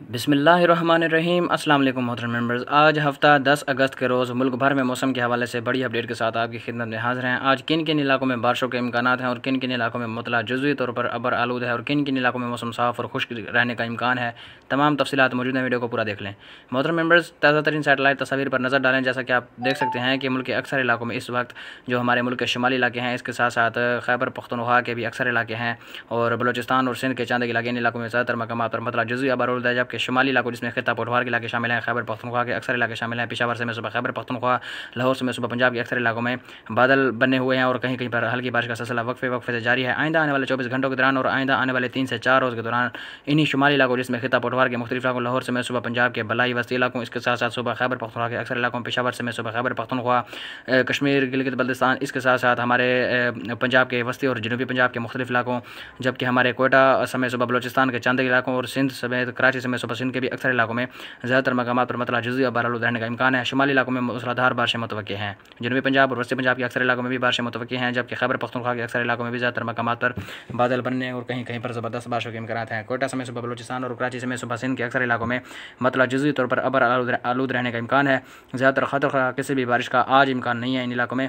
بسم اللہ الرحمن الرحیم۔ السلام علیکم محترم ممبرز۔ آج ہفتہ دس اگست کے روز ملک بھر میں موسم کے حوالے سے بڑی اپڈیٹ کے ساتھ آپ کی خدمت میں حاضر ہیں۔ آج کن کن علاقوں میں بارشوں کے امکانات ہیں اور کن کن علاقوں میں مطلع جزوی طور پر ابر آلود ہے اور کن کن علاقوں میں موسم صاف اور خشک رہنے کا امکان ہے، تمام تفصیلات موجود ہیں، ویڈیو کو پورا دیکھ لیں۔ محترم ممبرز، تازہ ترین سیٹلائٹ تصاویر پر نظر ڈالیں۔ جیسا کہ آپ دیکھ سکتے ہیں کہ ملک کے اکثر علاقوں میں اس وقت جو ہمارے ملک کے شمالی علاقے ہیں، اس کے ساتھ ساتھ خیبر، پختونخوا کے بھی اکثر علاقے ہیں اور بلوچستان اور سندھ کے چاند علاقے ان علاقوں میں زیادہ تر مقامات پر مطلع جزوی ابر آلود ہے جبکہ شمالی علاقوں جس میں خطہ پٹوار کے علاقے شامل ہیں خیبر پختونخوا کے اکثر علاقے شامل ہیں پشاور سے میں صبح خیبر پختونخوا لاہور سے میں صبح پنجاب کے اکثر علاقوں میں بادل بنے ہوئے ہیں اور کہیں کہیں پر ہلکی بارش کا سلسلہ وقفے وقفے سے جاری ہے۔ آئندہ آنے والے چوبیس گھنٹوں کے دوران اور آئندہ آنے والے تین سے چار روز کے دوران انہی شمالی علاقوں جس میں خطہ پٹوار کے مختلف علاقوں لاہور سے میں صبح پنجاب کے بلائی وسطی علاقوں، اس کے ساتھ ساتھ صبح خیبر پختونخوا کے اکثر علاقوں، پشاور سے میں صبح خیبر پختونخوا کشمیر، گلگت بلتستان، اس کے ساتھ ساتھ ہمارے پنجاب کے وسطی اور جنوبی پنجاب کے مختلف علاقوں، جبکہ ہمارے کوئٹہ، سمیت صبح بلوچستان کے چاند علاقوں اور سندھ سمیت کراچی سمیت صبح سندھ کے بھی اکثر علاقوں میں زیادہ تر مقامات پر مطلع جزوی اور بارالود رہنے کا امکان ہے۔ شمالی علاقوں میں موسلادھار بارشیں متوقع ہیں۔ جنوبی پنجاب اور وسطی پنجاب کے اکثر علاقوں میں بھی بارشیں متوقع ہیں، جبکہ خیبر، پختونخوا کے اکثر علاقوں میں بھی زیادہ تر مقامات پر بادل بننے اور کہیں کہیں پر زبردست بارشوں کے امکانات ہیں۔ کوئٹہ سمیت صبح بلوچستان اور کراچی سمیت صبح سندھ کے اکثر علاقوں میں مطلع جزوی طور پر ابر آلود رہنے کا امکان ہے۔ زیادہ تر خطر کسی بھی بارش کا آج امکان نہیں ہے۔ ان علاقوں میں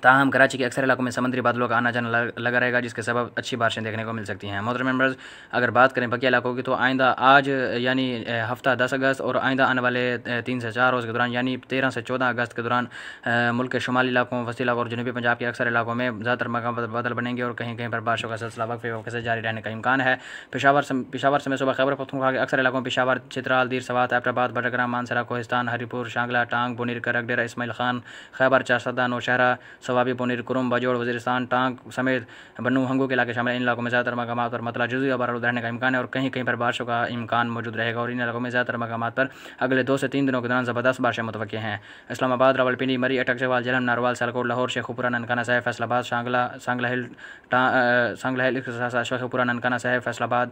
تاہم، کراچی کے اکثر علاقوں میں سمندری بادلوں کا آنا جانا لگا رہے گا، جس کے سبب اچھی بارشیں دیکھنے کو مل سکتی ہیں۔ محترم ممبرز، اگر بات کریں بقیہ علاقوں کی تو آئندہ آج یعنی ہفتہ دس اگست اور آئندہ آنے والے تین سے چار روز کے دوران یعنی تیرہ سے چودہ اگست کے دوران ملک کے شمالی علاقوں، وسطی علاقوں اور جنوبی پنجاب کے اکثر علاقوں میں زیادہ تر مقام بادل بنیں گے اور کہیں کہیں پر بارشوں کا سلسلہ وقفے وقفے سے جاری رہنے کا امکان ہے۔ پشاور سے پشاور سے میں صبح خیبر پختونخوا کے اکثر علاقوں پشاور، چترال، دیر سوات ایبٹ بٹگرام مانسرا، کوہستان، ہری پور شانگلہ ٹانگ بنیر کرک ڈیرا اسماعیل خان، خیبر چارسدہ نوشہرہ ثوابی بنیر کرم باجوڑ وزیرستان ٹانک سمیت بنو ہنگو کے علاقے شامل ان علاقوں میں زیادہ تر مقامات پر مطلع جزوی اور آلود رہنے کا امکان ہے اور کہیں کہیں پر بارشوں کا امکان موجود رہے گا اور ان علاقوں میں زیادہ تر مقامات پر اگلے دو سے تین دنوں کے دوران زبردست بارشیں متوقع ہیں۔ اسلام آباد راول پنڈی مری، اٹک، جوال جلم ناروال سالکوٹ لاہور، شیخ پورہ ننکانہ صاحب، فیصل آباد، شانگلہ سانگلہ ہل سانگلہ ہل شیخ پورہ ننکانہ صاحب، فیصل آباد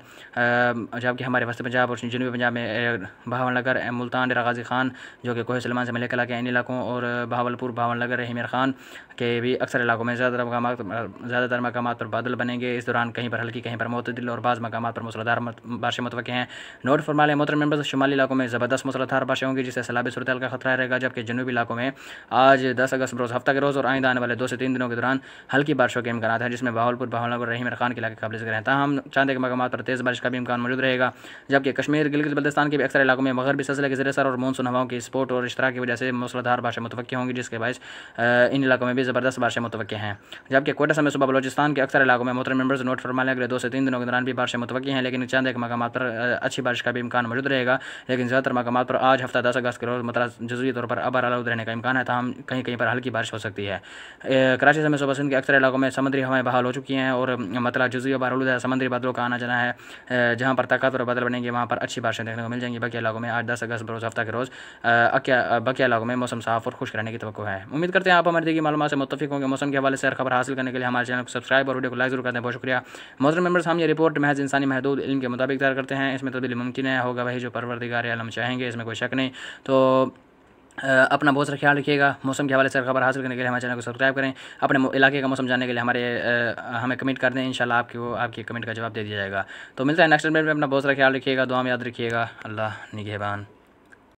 جبکہ ہمارے وسط پنجاب اور جنوبی پنجاب میں بہاول نگر ملتان ڈیرا غازی خان، جو کہ کوہ سلمان سے ملے علاقے ان علاقوں اور بہاولپور بہاول نگر ہمیر خان کے بھی اکثر علاقوں میں زیادہ تر مقامات زیادہ تر مقامات پر بادل بنیں گے۔ اس دوران کہیں پر ہلکی، کہیں پر معتدل اور بعض مقامات پر موسلادھار بارشیں متوقع ہیں۔ نوٹ فرما لیں محترم ممبرز، شمالی علاقوں میں زبردست موسلادھار بارشیں ہوں گی، جس سے سیلابی صورتحال کا خطرہ رہے گا، جبکہ جنوبی علاقوں میں آج دس اگست روز، ہفتہ کے روز اور آئندہ آنے والے دو سے تین دنوں کے دوران ہلکی بارشوں کے امکانات ہیں، جس میں باہولپور باہول نگر، رحیم خان کے علاقے قابل ذکر ہیں۔ تاہم، چاندے کے مقامات پر تیز بارش کا بھی امکان موجود رہے گا، جبکہ کشمیر، گلگت بلتستان کے بھی اکثر علاقوں میں مغربی سلسلے کے ذریعے سر اور مونسون ہواؤں کی سپورٹ اور اشتراک کی وجہ سے موسلادھار بارشیں متوقع ہوں گی، جس کے باعث ان علاقوں میں بھی زبردست بارشیں متوقع ہیں۔ جبکہ کوئٹہ سمیت صبح بلوچستان کے اکثر علاقوں میں محترم ممبرز نوٹ فرما لیں اگلے دو سے تین دنوں کے دوران بھی بارشیں متوقع ہیں، لیکن چاند ایک مقامات پر اچھی بارش کا بھی امکان موجود رہے گا۔ لیکن زیادہ تر مقامات پر آج ہفتہ دس اگست کے روز مطلب جزوی طور پر ابر آلود رہنے کا امکان ہے، تاہم کہیں کہیں پر ہلکی بارش ہو سکتی ہے۔ کراچی سمیت صبح سندھ کے اکثر علاقوں میں سمندری ہوائیں بحال ہو چکی ہیں اور مطلب جزوی ابر آلود ہے سمندری بادلوں کا آنا جانا ہے۔ جہاں پر طاقت اور بدل بنیں گے، وہاں پر اچھی بارشیں دیکھنے کو مل جائیں گی۔ باقی علاقوں میں آج دس اگست بروز ہفتہ کے روز باقی علاقوں میں موسم صاف اور خشک رہنے کی توقع ہے۔ امید کرتے ہیں آپ ہماری دیگی معلومات سے متفق ہوں گے۔ موسم کے حوالے سے ہر خبر حاصل کرنے کے لیے ہمارے چینل کو سبسکرائب اور ویڈیو کو لائک ضرور کرتے ہیں بہت شکریہ۔ محترم ممبرز، ہم یہ رپورٹ محض انسانی محدود علم کے مطابق تیار کرتے ہیں۔ اس میں تبدیلی ممکن ہے، ہوگا وہی جو پروردگار عالم چاہیں گے، اس میں کوئی شک نہیں۔ تو اپنا بہت سارا خیال رکھیے گا۔ موسم کے حوالے سے خبر حاصل کرنے کے لیے ہمارے چینل کو سبسکرائب کریں۔ اپنے علاقے کا موسم جاننے کے لیے ہمارے ہمیں کمنٹ کر دیں۔ انشاءاللہ آپ کی وہ، آپ کی کمنٹ کا جواب دے دیا جائے گا۔ تو ملتا ہے نیکسٹ میں، اپنا بہت سارا خیال رکھیے گا، دعا میں یاد رکھیے گا۔ اللہ نگہبان۔